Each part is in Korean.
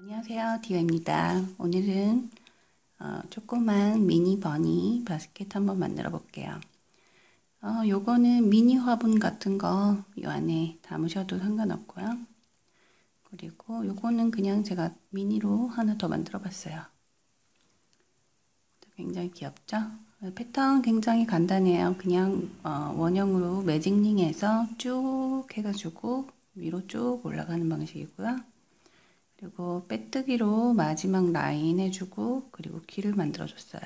안녕하세요. 디오입니다. 오늘은 어, 조그만 미니 버니 바스켓 한번 만들어 볼게요. 어, 요거는 미니 화분 같은 거 이 안에 담으셔도 상관없고요. 그리고 요거는 그냥 제가 미니로 하나 더 만들어 봤어요. 굉장히 귀엽죠? 패턴 굉장히 간단해요. 그냥 어, 원형으로 매직링해서 쭉 해가지고 위로 쭉 올라가는 방식이고요 그리고 빼뜨기로 마지막 라인 해주고 그리고 길을 만들어 줬어요.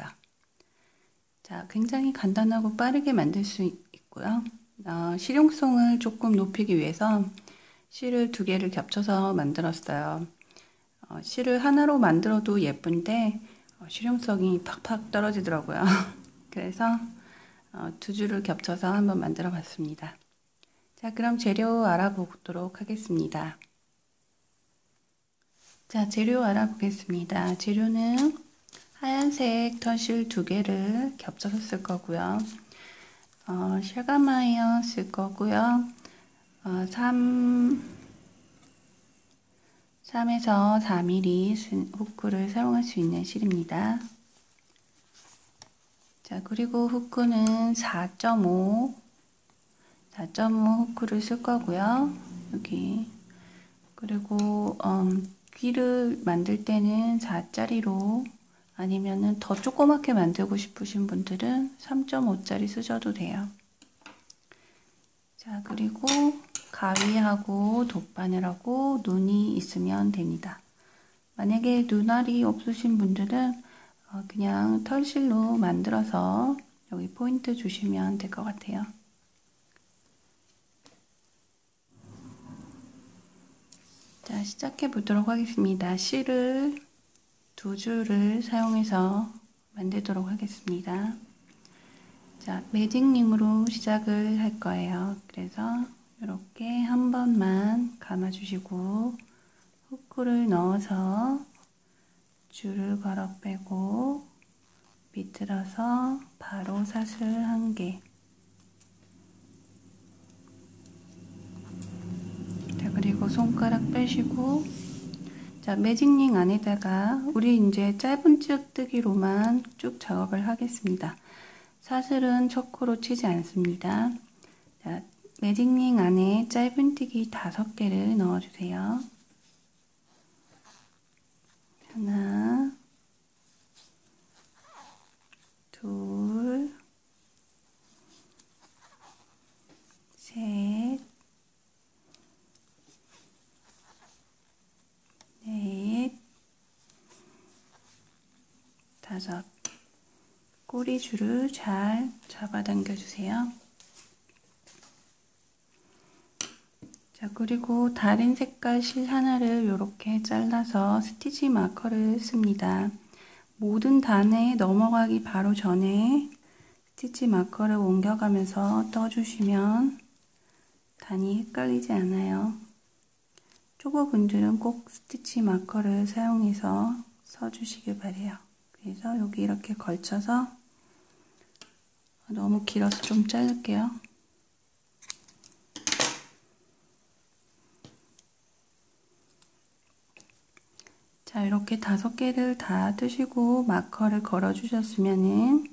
자, 굉장히 간단하고 빠르게 만들 수 있고요. 어, 실용성을 조금 높이기 위해서 실을 두 개를 겹쳐서 만들었어요. 어, 실을 하나로 만들어도 예쁜데 어, 실용성이 팍팍 떨어지더라고요. 그래서 어, 두 줄을 겹쳐서 한번 만들어 봤습니다. 자, 그럼 재료 알아보도록 하겠습니다. 자, 재료 알아보겠습니다. 재료는 하얀색 터실 두 개를 겹쳐서 쓸 거고요. 어, 샤가마이어 쓸 거고요. 어, 3, 3에서 4mm 후크를 사용할 수 있는 실입니다. 자, 그리고 후크는 4.5, 4.5 후크를 쓸 거고요. 여기. 그리고, 음, 귀를 만들 때는 4짜리로 아니면은 더 조그맣게 만들고 싶으신 분들은 3.5짜리 쓰셔도 돼요. 자, 그리고 가위하고 돗바늘하고 눈이 있으면 됩니다. 만약에 눈알이 없으신 분들은 어, 그냥 털실로 만들어서 여기 포인트 주시면 될 것 같아요. 자, 시작해 보도록 하겠습니다. 실을 두 줄을 사용해서 만들도록 하겠습니다. 자, 매직링으로 시작을 할 거예요. 그래서 이렇게 한 번만 감아주시고 후크를 넣어서 줄을 걸어 빼고 비틀어서 바로 사슬 한 개. 그리고 손가락 빼시고 자 매직링 안에다가 우리 이제 짧은 찌뜨기로만 쭉 작업을 하겠습니다. 사슬은 초코로 치지 않습니다. 자, 매직링 안에 짧은뜨기 다섯 개를 넣어주세요. 하나, 둘, 셋, 다섯 꼬리줄을 잘 잡아당겨 주세요. 자 그리고 다른 색깔 실 하나를 이렇게 잘라서 스티치 마커를 씁니다. 모든 단에 넘어가기 바로 전에 스티치 마커를 옮겨가면서 떠주시면 단이 헷갈리지 않아요. 초보분들은 꼭 스티치 마커를 사용해서 써주시길 바래요. 그래서 여기 이렇게 걸쳐서 너무 길어서 좀 자를게요. 자 이렇게 다섯 개를 다 뜨시고 마커를 걸어 주셨으면은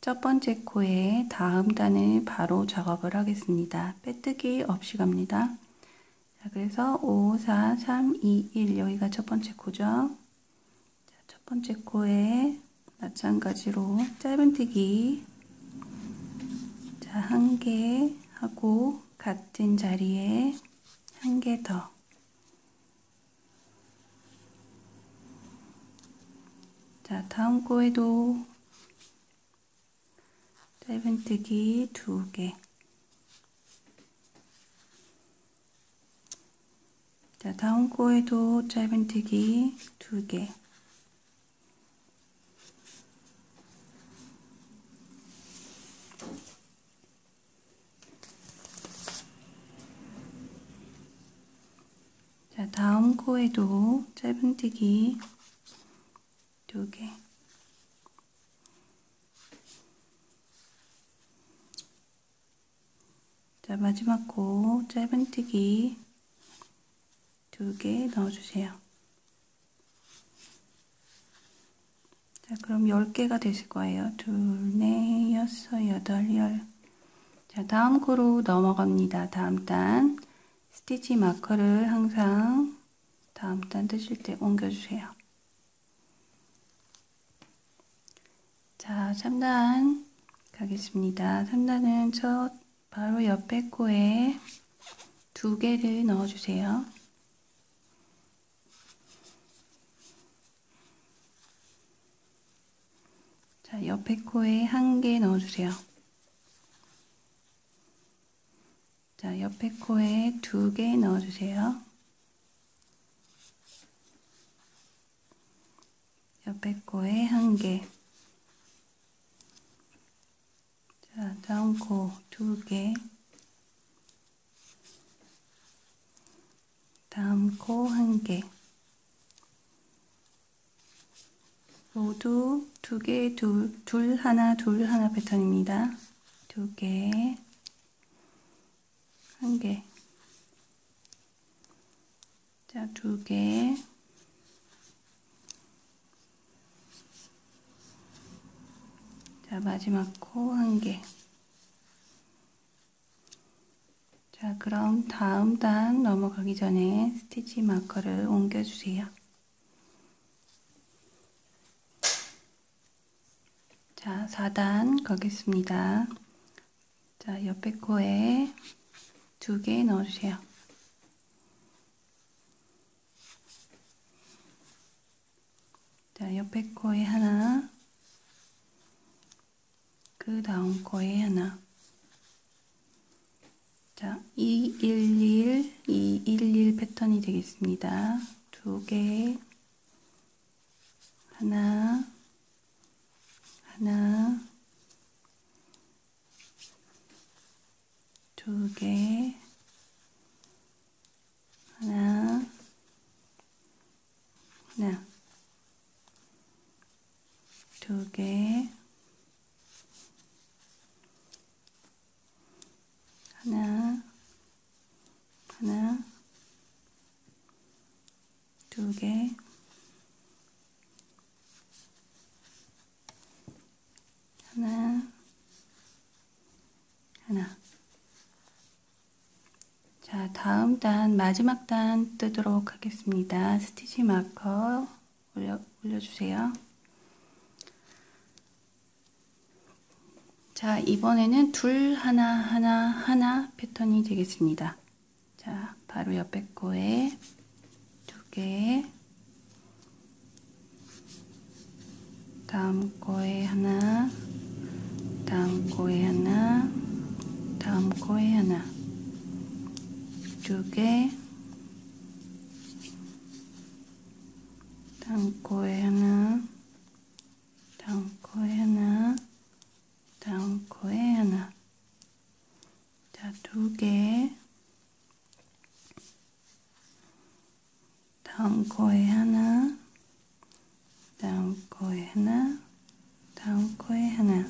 첫 번째 코에 다음 단을 바로 작업을 하겠습니다. 빼뜨기 없이 갑니다. 자 그래서 5, 4, 3, 2, 1 여기가 첫 번째 코죠. 첫 번째 코에 마찬가지로 짧은뜨기 자, 한 개 하고 같은 자리에 한 개 더. 자, 다음 코에도 짧은뜨기 두 개. 자, 다음 코에도 짧은뜨기 두 개. 자, 다음 코에도 짧은뜨기 두 개. 자, 마지막 코 짧은뜨기 두 개 넣어주세요. 자, 그럼 10개가 되실 거예요. 둘, 넷, 여섯, 여덟, 열. 자, 다음 코로 넘어갑니다. 다음 단. 스티치 마커를 항상 다음 단 뜨실 때 옮겨주세요. 자, 3단 가겠습니다. 3단은 첫 바로 옆에 코에 두 개를 넣어주세요. 자, 옆에 코에 한 개 넣어주세요. 자, 옆에 코에 두 개 넣어주세요. 옆에 코에 한 개. 자, 다음 코 두 개. 다음 코 한 개. 모두 두 개, 둘, 둘, 하나, 둘, 하나 패턴입니다. 두 개, 한 개. 자, 두 개. 자, 마지막 코 한 개. 자, 그럼 다음 단 넘어가기 전에 스티치 마커를 옮겨주세요. 자, 4단 가겠습니다. 자, 옆에 코에 두 개 넣어주세요. 자, 옆에 코에 하나, 그 다음 코에 하나. 자, 211, 211 패턴이 되겠습니다. 두 개, 하나, 하나, 두 개, 하나, 하나, 두 개, 하나, 하나, 두 개, 하나, 하나. 자, 다음 단, 마지막 단 뜨도록 하겠습니다. 스티치 마커 올려, 올려주세요. 자, 이번에는 둘, 하나, 하나, 하나 패턴이 되겠습니다. 자, 바로 옆에 코에 두 개, 다음 코에 하나, 코에 하나, 다음 코에 하나, 두 개, 다음 코에 하나, 다음 코에 하나, 다음 코에 하나. 자, 두 개. 다음 코에 하나. 다음 코에 하나. 다음 코에 하나.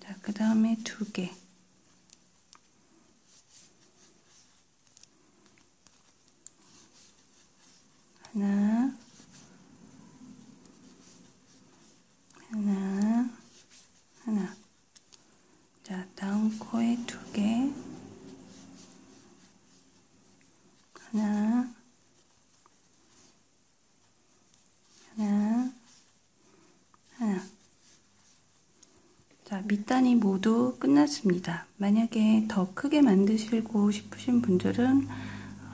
자, 그 다음에 두 개. 하나. 하나. 하나. 자, 다음 코에 두 개. 하나. 하나. 하나. 자, 밑단이 모두 끝났습니다. 만약에 더 크게 만드시고 싶으신 분들은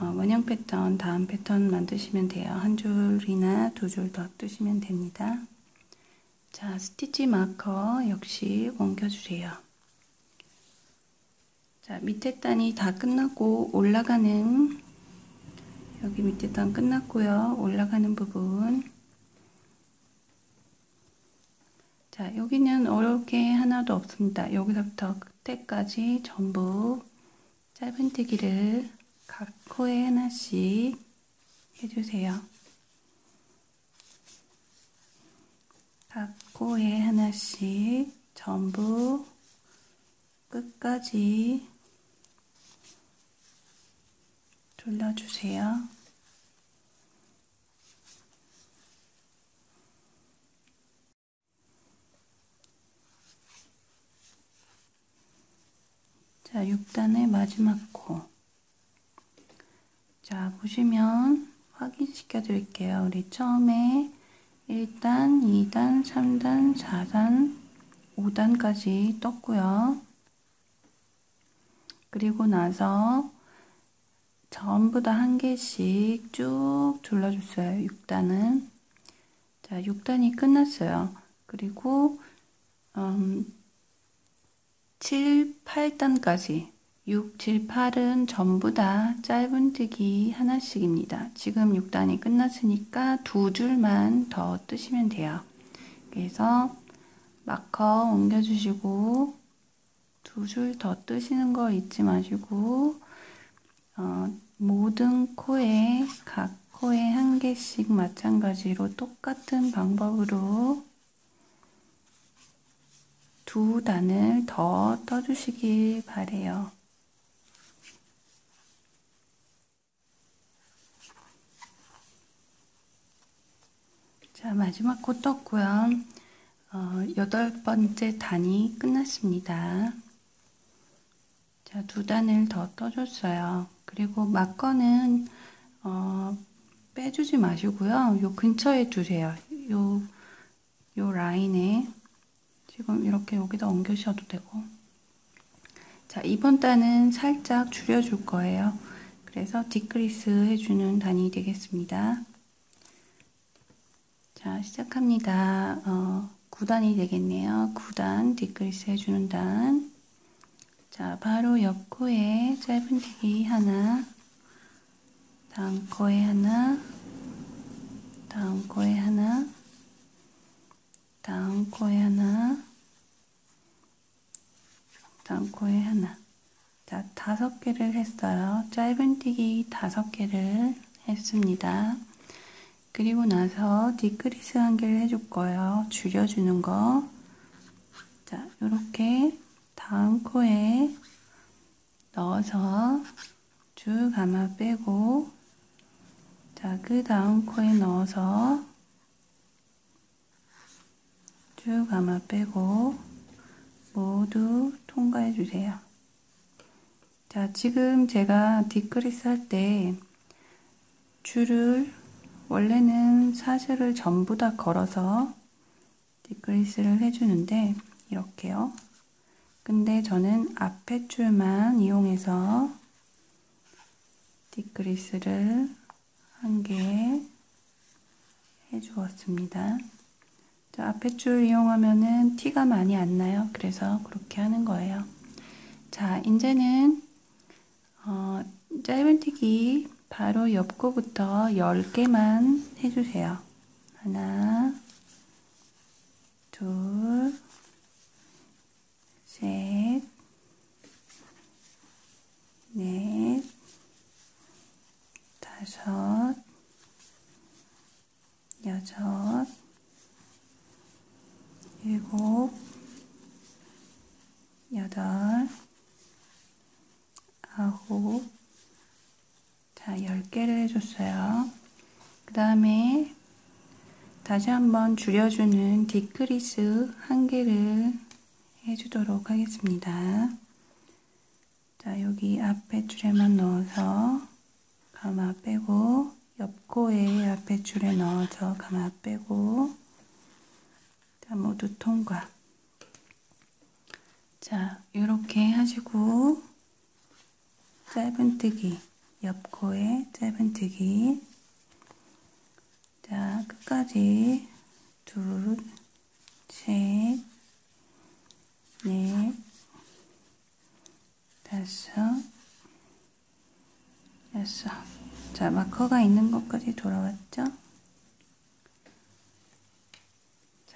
어, 원형 패턴, 다음 패턴 만드시면 돼요. 한 줄이나 두 줄 더 뜨시면 됩니다. 자, 스티치 마커 역시 옮겨주세요. 자, 밑에 단이 다 끝나고 올라가는 여기 밑에 단 끝났고요. 올라가는 부분 자, 여기는 어려울 게 하나도 없습니다. 여기서부터 끝에까지 전부 짧은 뜨기를 각 코에 하나씩 해주세요. 각 코에 하나씩 전부 끝까지 돌려주세요. 자, 6단의 마지막 코. 자, 보시면 확인시켜 드릴게요. 우리 처음에 1단, 2단, 3단, 4단, 5단까지 떴고요. 그리고 나서 전부 다 한 개씩 쭉 둘러줬어요. 6단은. 자, 6단이 끝났어요. 그리고 음, 7, 8단까지 6, 7, 8은 전부 다 짧은뜨기 하나씩입니다. 지금 6단이 끝났으니까 두 줄만 더 뜨시면 돼요. 그래서 마커 옮겨주시고 두 줄 더 뜨시는 거 잊지 마시고 어, 모든 코에 각 코에 한 개씩 마찬가지로 똑같은 방법으로 두 단을 더 떠주시길 바래요. 자, 마지막 코 떴고요. 어, 여덟 번째 단이 끝났습니다. 자, 두 단을 더 떠줬어요. 그리고 막거는 어, 빼주지 마시고요. 요 근처에 두세요. 요, 요 라인에 지금 이렇게 여기다 옮겨주셔도 되고 자, 이번 단은 살짝 줄여줄 거예요. 그래서 뒷그리스 해주는 단이 되겠습니다. 자, 시작합니다. 어, 9단이 되겠네요. 9단 뒷그리스 해주는 단. 자, 바로 옆 코에 짧은뜨기 하나, 다음 코에 하나, 다음 코에 하나, 다음 코에 하나, 다음 코에 하나. 자, 다섯 개를 했어요. 짧은뜨기 다섯 개를 했습니다. 그리고 나서 뒷그리스 한 개를 해줄 거예요. 줄여주는 거. 자, 이렇게 다음 코에 넣어서 쭉 감아 빼고 자, 그 다음 코에 넣어서 쭉 감아 빼고 모두 통과해 주세요. 자, 지금 제가 뒷그리스 할 때 줄을 원래는 사슬을 전부 다 걸어서 뒷그리스를 해주는데 이렇게요. 근데 저는 앞에 줄만 이용해서 뒷그리스를 한 개 해주었습니다. 자, 앞에 줄 이용하면은 티가 많이 안 나요. 그래서 그렇게 하는 거예요. 자, 이제는 어, 짧은뜨기 바로 옆코부터 10개만 해주세요. 하나, 둘, 셋, 넷, 다섯, 여섯, 일곱, 여덟, 아홉, 자, 10개를 해줬어요. 그 다음에 다시 한번 줄여주는 뒷그리스 한 개를 해주도록 하겠습니다. 자, 여기 앞에 줄에만 넣어서 가마 빼고 옆코에 앞에 줄에 넣어서 가마 빼고 자, 모두 통과. 자, 이렇게 하시고 짧은뜨기 옆코에 짧은뜨기 자, 끝까지 둘, 셋, 넷, 다섯, 여섯. 자, 마커가 있는 것까지 돌아왔죠?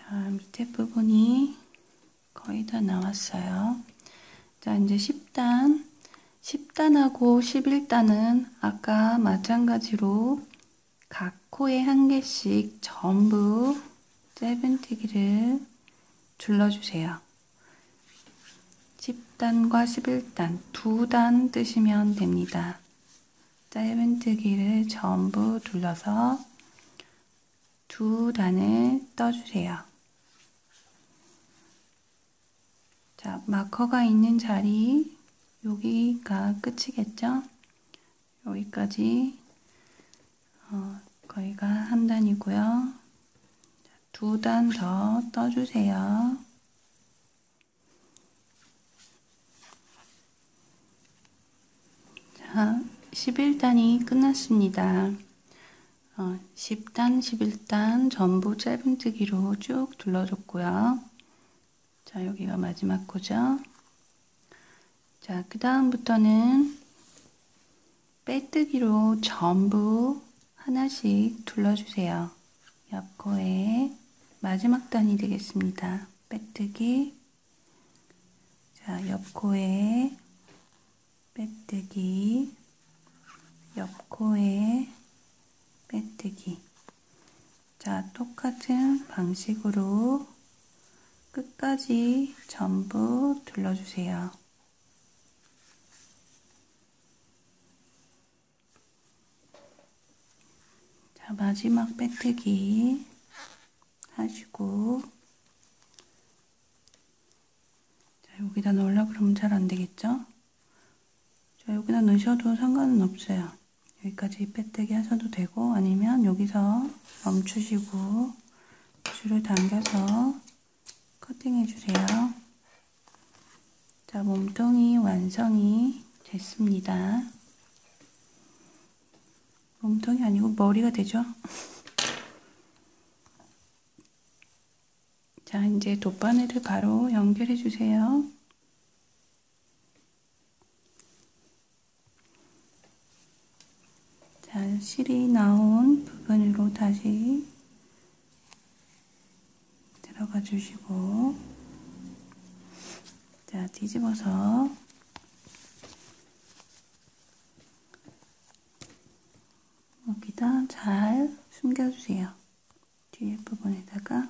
자, 밑에 부분이 거의 다 나왔어요. 자, 이제 10단. 10단하고 11단은 아까 마찬가지로 각 코에 한 개씩 전부 짧은뜨기를 둘러주세요. 10단과 11단 두 단 뜨시면 됩니다. 짧은뜨기를 전부 둘러서 두 단을 떠주세요. 자, 마커가 있는 자리 여기가 끝이겠죠? 여기까지 어, 거기가 한 단이고요. 두 단 더 떠주세요. 자, 11단이 끝났습니다. 어, 10단, 11단 전부 짧은뜨기로 쭉 둘러줬고요. 자, 여기가 마지막 코죠. 자, 그 다음부터는 빼뜨기로 전부 하나씩 둘러주세요. 옆코에 마지막 단이 되겠습니다. 빼뜨기 자, 옆코에 빼뜨기 옆코에 빼뜨기 자, 똑같은 방식으로 끝까지 전부 둘러주세요. 자, 마지막 빼뜨기 하시고 자, 여기다 넣으려 그러면 잘 안되겠죠? 자, 여기다 넣으셔도 상관은 없어요. 여기까지 빼뜨기 하셔도 되고 아니면 여기서 멈추시고 줄을 당겨서 커팅해 주세요. 자, 몸통이 완성이 됐습니다. 몸통이 아니고 머리가 되죠. 자, 이제 돗바늘을 바로 연결해 주세요. 자, 실이 나온 부분으로 다시 들어가 주시고. 자, 뒤집어서. 여기다 잘 숨겨주세요. 뒤에 부분에다가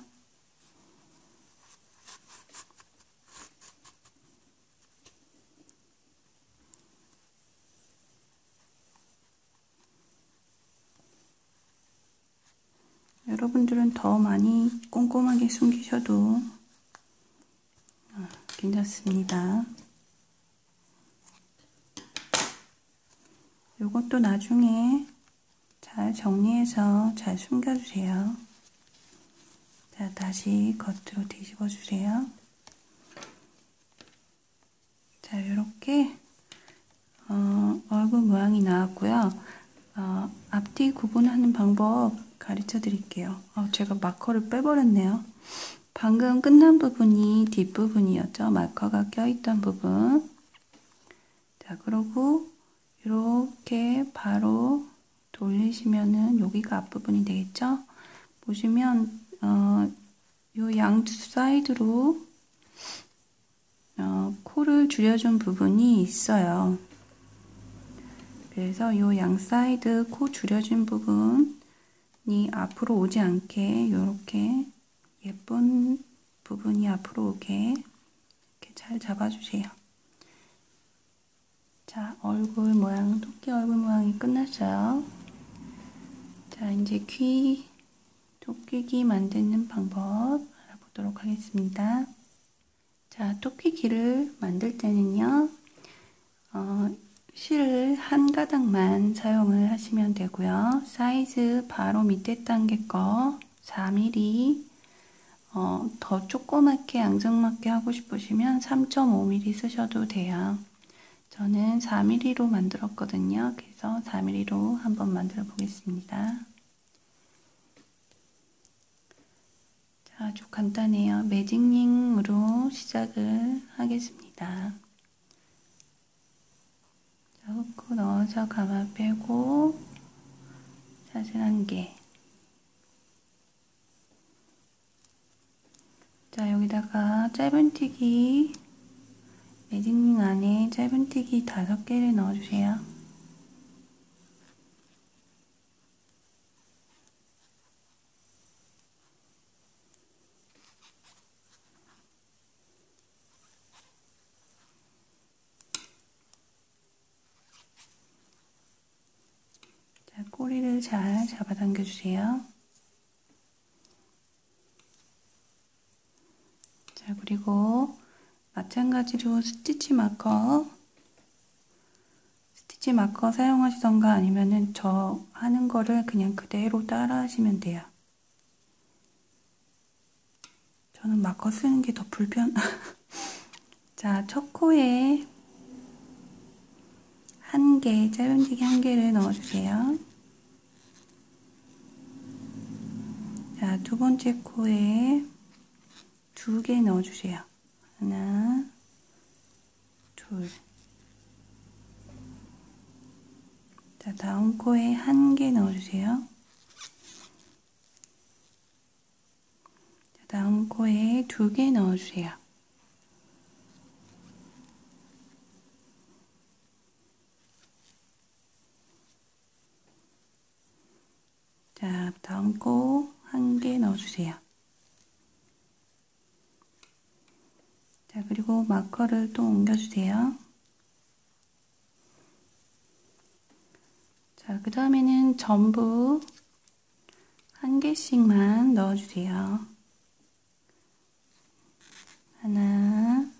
여러 분들은 더 많이 꼼꼼하게 숨기셔도 어, 괜찮습니다. 이것도 나중에 잘 정리해서 잘 숨겨주세요. 자, 다시 겉으로 뒤집어 주세요. 자, 이렇게 어, 얼굴 모양이 나왔고요. 어, 앞뒤 구분하는 방법 가르쳐 드릴게요. 어, 제가 마커를 빼버렸네요. 방금 끝난 부분이 뒷부분이었죠. 마커가 껴있던 부분. 자, 그러고 이렇게 바로 돌리시면은 여기가 앞부분이 되겠죠? 보시면 어, 요 양 사이드로 어, 코를 줄여준 부분이 있어요. 그래서 요 양 사이드 코 줄여진 부분 이 앞으로 오지 않게 이렇게 예쁜 부분이 앞으로 오게 이렇게 잘 잡아주세요. 자, 얼굴 모양, 토끼 얼굴 모양이 끝났어요. 자, 이제 귀, 토끼 귀 만드는 방법 알아보도록 하겠습니다. 자, 토끼 귀를 만들 때는요, 어, 실을 한 가닥만 사용을 하시면 되고요. 사이즈 바로 밑에 단계 거 4mm 어, 더 조그맣게 앙증맞게 하고 싶으시면 3.5mm 쓰셔도 돼요. 저는 4mm로 만들었거든요. 그래서 4mm로 한번 만들어 보겠습니다. 자, 아주 간단해요. 매직링으로 시작을 하겠습니다. 자, 훅 넣어서 가마 빼고 사슬 한 개. 자, 여기다가 짧은튀기 매직링 안에 짧은튀기 다섯 개를 넣어주세요. 자, 꼬리를 잘 잡아당겨 주세요. 자, 그리고 마찬가지로 스티치 마커 스티치 마커 사용하시던가 아니면은 저 하는 거를 그냥 그대로 따라 하시면 돼요. 저는 마커 쓰는 게 더 불편. 자, 첫 코에 한 개, 짧은지기 한 개를 넣어주세요. 자, 두 번째 코에 두 개 넣어주세요. 하나, 둘. 자, 다음 코에 한 개 넣어주세요. 자, 다음 코에 두 개 넣어주세요. 자, 다음 코 한 개 넣어주세요. 자, 마커를 또 옮겨주세요. 자, 그 다음에는 전부 한 개씩만 넣어주세요. 하나,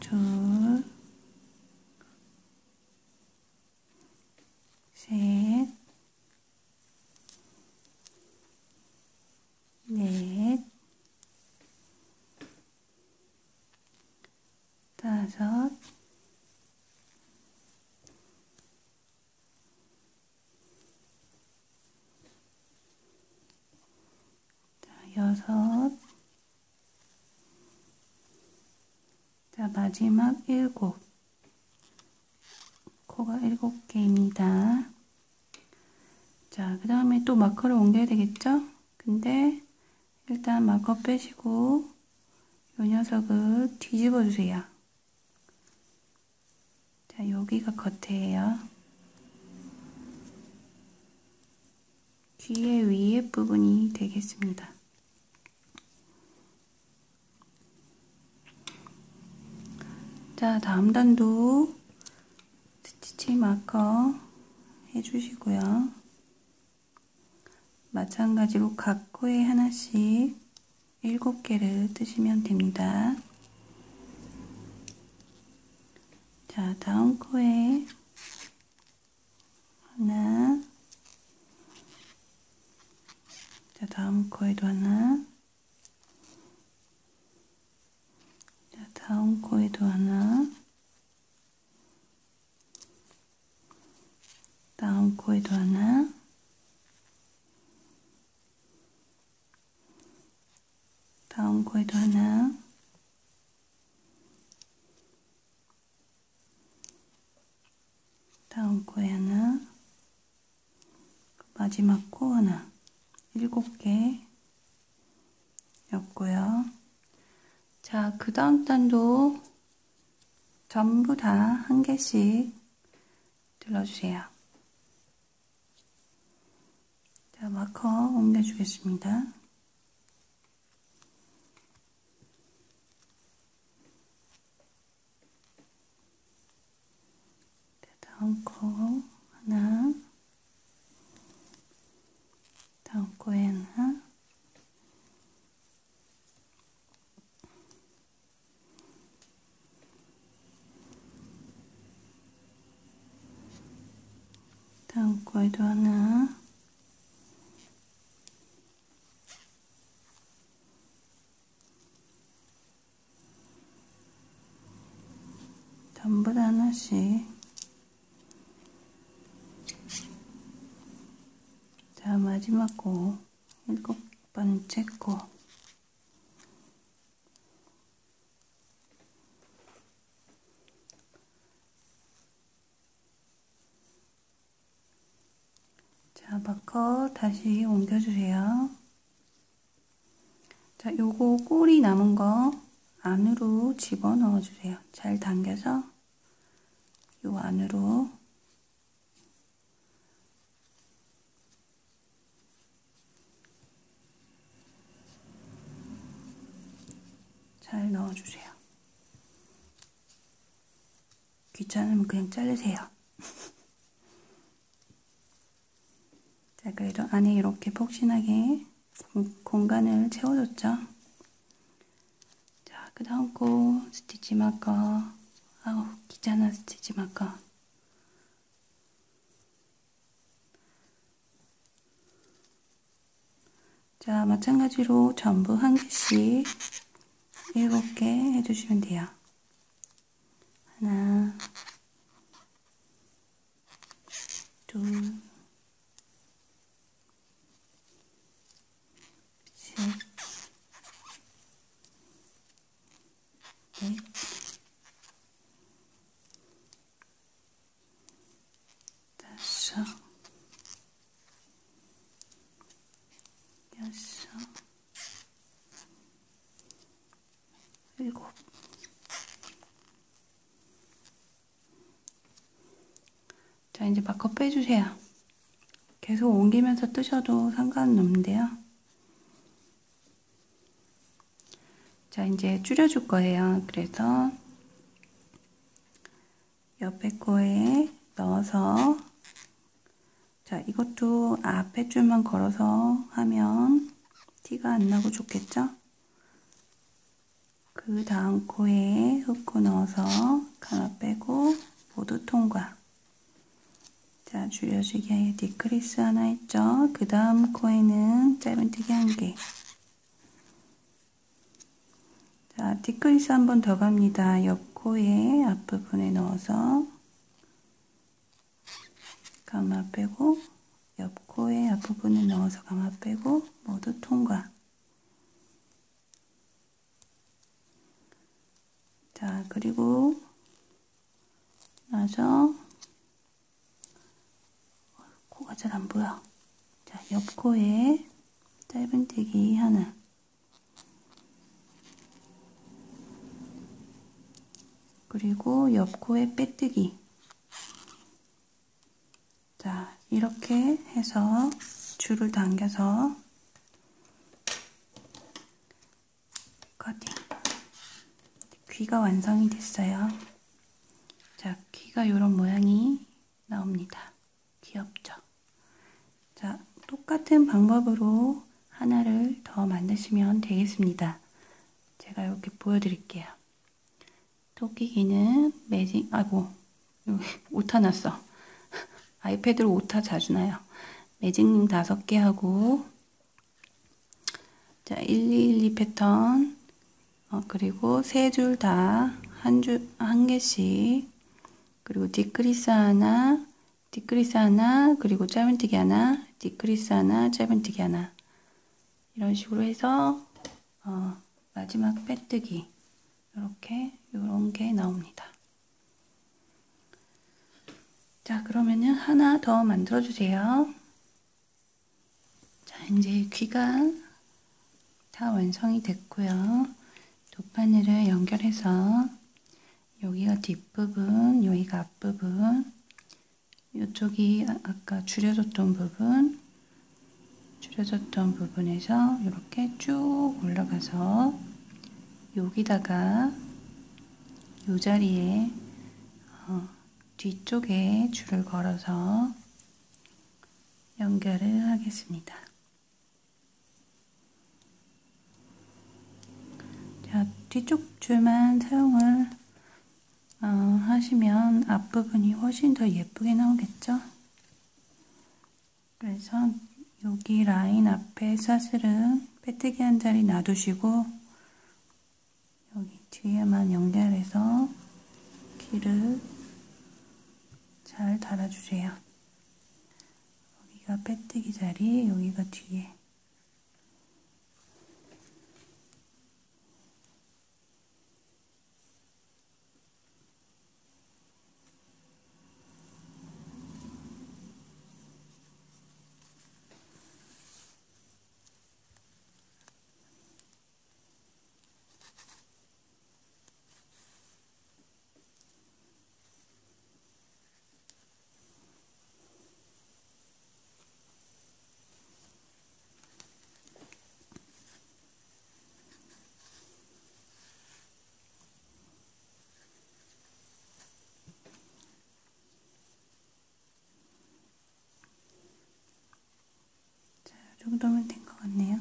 둘, 셋, 넷, 다섯, 여섯, 자, 마지막 일곱. 코가 일곱 개입니다. 자, 그 다음에 또 마커를 옮겨야 되겠죠? 근데 일단 마커 빼시고 이 녀석을 뒤집어 주세요. 자, 여기가 겉에예요. 귀의 위에 부분이 되겠습니다. 자, 다음 단도 스티치 마커 해주시고요. 마찬가지로 각 코에 하나씩 7개를 뜨시면 됩니다. 자, 다음 코에 하나 자, 다음 코에도 하나 자, 다음 코에도 하나. 다음 코에도 하나. 다음 코에도 하나. 다음 코에 하나. 마지막 코 하나 일곱 개 였고요. 자, 그 다음 단도 전부 다 한 개씩 들러주세요. 자, 마커 옮겨주겠습니다. 다음 코 하나 다음 코에 하나 다음 코에도 하나 전부 다 하나씩 자 마지막 코 일곱 번째 코 자, 마커 다시 옮겨주세요. 자, 요거 꼬리 남은 거 안으로 집어넣어 주세요. 잘 당겨서 요 안으로 잘 넣어주세요. 귀찮으면 그냥 자르세요. 자, 그래도 안에 이렇게 폭신하게 공간을 채워줬죠. 자, 그 다음 거 스티치 마커 귀찮아서 치지 말까. 자, 마찬가지로 전부 한 개씩 일곱 개 해주시면 돼요. 하나, 둘, 셋, 넷, 다섯, 여섯, 일곱. 자, 이제 마커 빼주세요. 옮기면서 뜨셔도 상관은 없는데요. 자, 이제 줄여줄 거예요. 그래서 옆에 거에 넣어서 자, 이것도 앞에 줄만 걸어서 하면 티가 안 나고 좋겠죠? 그 다음 코에 흡고 넣어서 감아 빼고 모두 통과. 자, 줄여주기에 decrease 하나 했죠? 그 다음 코에는 짧은뜨기 한 개. 자, decrease 한 번 더 갑니다. 옆 코에 앞부분에 넣어서 감아 빼고 옆 코에 앞부분에 넣어서 감아 빼고 모두 통과. 자, 그리고 나서 코가 잘 안 보여. 자, 옆 코에 짧은뜨기 하나. 그리고 옆 코에 빼뜨기. 자, 이렇게 해서 줄을 당겨서 커팅. 귀가 완성이 됐어요. 자, 귀가 이런 모양이 나옵니다. 귀엽죠? 자, 똑같은 방법으로 하나를 더 만드시면 되겠습니다. 제가 이렇게 보여드릴게요. 토끼기는 매직, 아이고, 오타 났어. 아이패드로 오타 자주 나요. 매직링 5개 하고, 자, 1212 패턴, 어, 그리고 세 줄 다 한 줄, 한 개씩, 그리고 decrease 하나, decrease 하나, 그리고 짧은뜨기 하나, decrease 하나, 짧은뜨기 하나. 이런 식으로 해서, 어, 마지막 빼뜨기. 이렇게, 이런 게 나옵니다. 자, 그러면은 하나 더 만들어 주세요. 자, 이제 귀가 다 완성이 됐고요. 두 바늘을 연결해서 여기가 뒷부분, 여기가 앞부분, 이쪽이 아까 줄여줬던 부분, 줄여줬던 부분에서 이렇게 쭉 올라가서 여기다가 이 자리에 어, 뒤쪽에 줄을 걸어서 연결을 하겠습니다. 자, 뒤쪽 줄만 사용을 어, 하시면 앞부분이 훨씬 더 예쁘게 나오겠죠? 그래서 여기 라인 앞에 사슬은 빼뜨기 한 자리 놔두시고 여기 뒤에만 연결해서 길을 잘 달아주세요. 여기가 빼뜨기 자리, 여기가 뒤에. 정도면 된 것 같네요.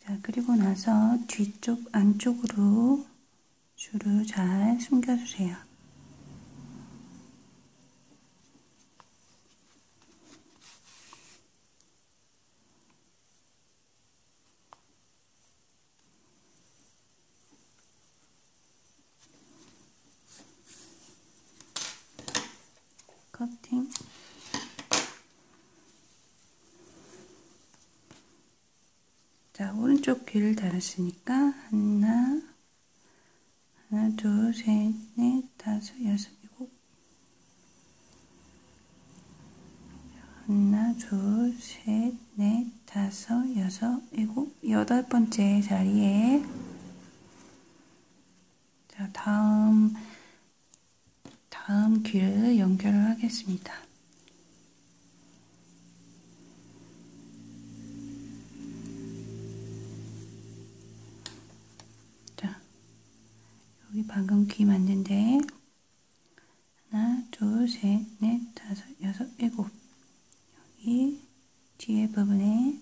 자, 그리고 나서 뒤쪽 안쪽으로 줄을 잘 숨겨주세요. 커팅. 자, 달았으니까 하나, 하나, 둘, 셋, 넷, 다섯, 여섯, 일곱. 하나, 둘, 셋, 넷, 다섯, 여섯, 일곱, 여덟 번째 자리에 자, 다음 다음 귀를 연결을 하겠습니다. 방금 귀 맞는데. 하나, 둘, 셋, 넷, 다섯, 여섯, 일곱 여기 뒤에 부분에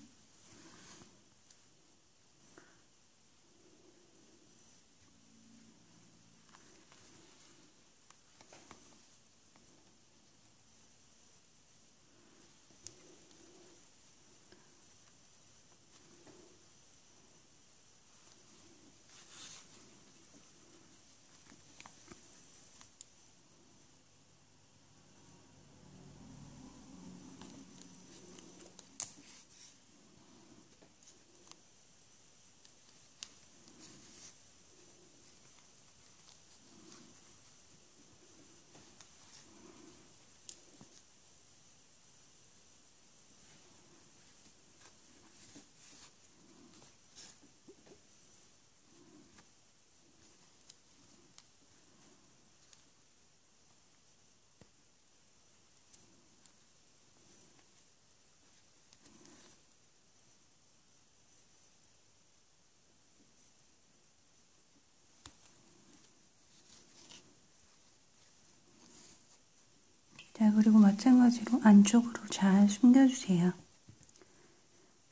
자, 그리고 마찬가지로 안쪽으로 잘 숨겨주세요.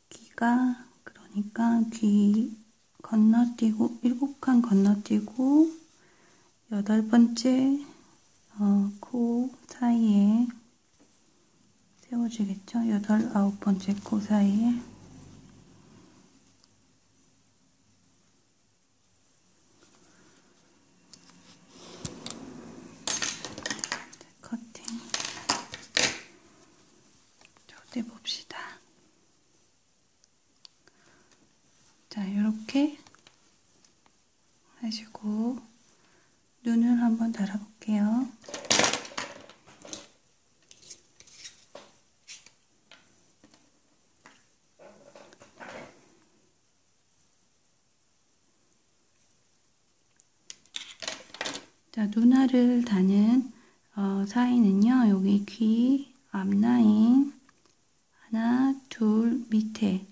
귀가, 그러니까 귀 건너뛰고, 일곱 칸 건너뛰고, 여덟 번째, 어, 코 사이에 세워지겠죠? 여덟, 아홉 번째 코 사이에. 커팅. 저대 봅시다. 자, 이렇게 하시고 눈을 한번 달아볼게요. 자, 눈알을 다는 어, 사이는요, 여기 귀 앞라인 하나, 둘 밑에.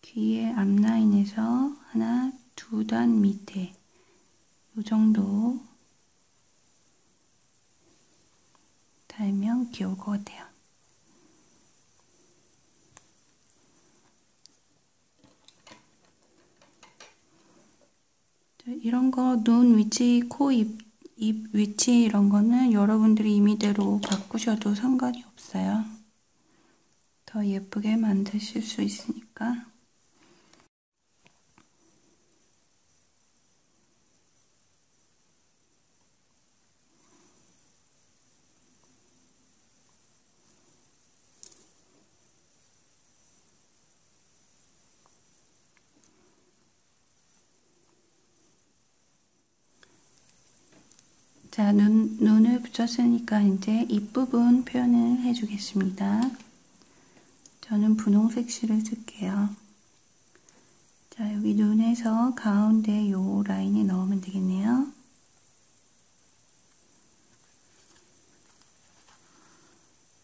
귀의 앞라인에서 하나, 두 단 밑에. 이 정도. 달면 귀여울 것 같아요. 이런 거 눈 위치, 코, 입, 입 위치 이런 거는 여러분들이 임의대로 바꾸셔도 상관이 없어요. 더 예쁘게 만드실 수 있으니까. 자, 눈, 눈을 붙였으니까 이제 입부분 표현을 해주겠습니다. 저는 분홍색 실을 쓸게요. 자, 여기 눈에서 가운데 요 라인에 넣으면 되겠네요.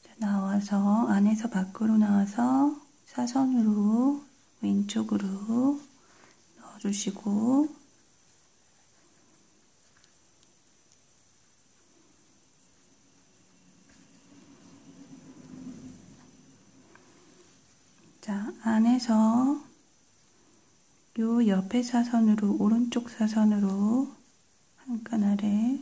자, 나와서, 안에서 밖으로 나와서 사선으로 왼쪽으로 넣어주시고, 자, 안에서 요 옆에 사선으로 오른쪽 사선으로 한 칸 아래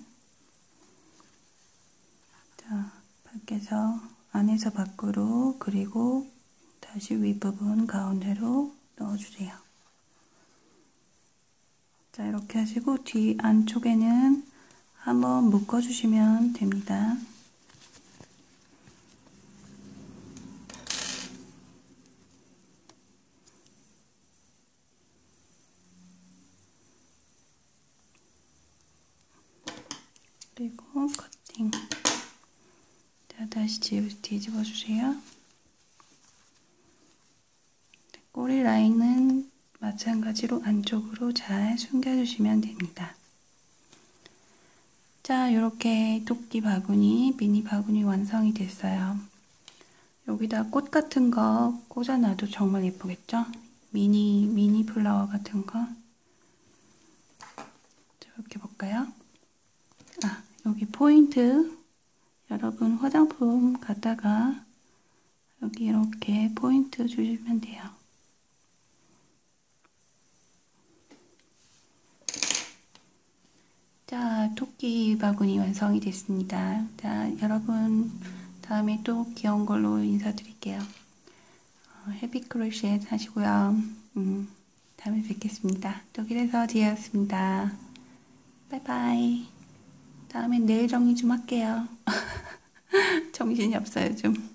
자, 밖에서 안에서 밖으로 그리고 다시 윗부분 가운데로 넣어주세요. 자, 이렇게 하시고 뒤 안쪽에는 한번 묶어주시면 됩니다. 그리고 커팅. 자, 다시 뒤집어 주세요. 꼬리 라인은 마찬가지로 안쪽으로 잘 숨겨주시면 됩니다. 자, 이렇게 토끼 바구니, 미니 바구니 완성이 됐어요. 여기다 꽃 같은 거 꽂아놔도 정말 예쁘겠죠? 미니, 미니 플라워 같은 거. 이렇게 볼까요? 아, 여기 포인트. 여러분 화장품 갖다가 여기 이렇게 포인트 주시면 돼요. 자, 토끼 바구니 완성이 됐습니다. 자, 여러분 다음에 또 귀여운 걸로 인사드릴게요. 어, 해피 크로셋 하시고요. 음, 다음에 뵙겠습니다. 독일에서 지혜였습니다. 바이바이. 다음엔 내일 정리 좀 할게요. 정신이 없어요, 좀.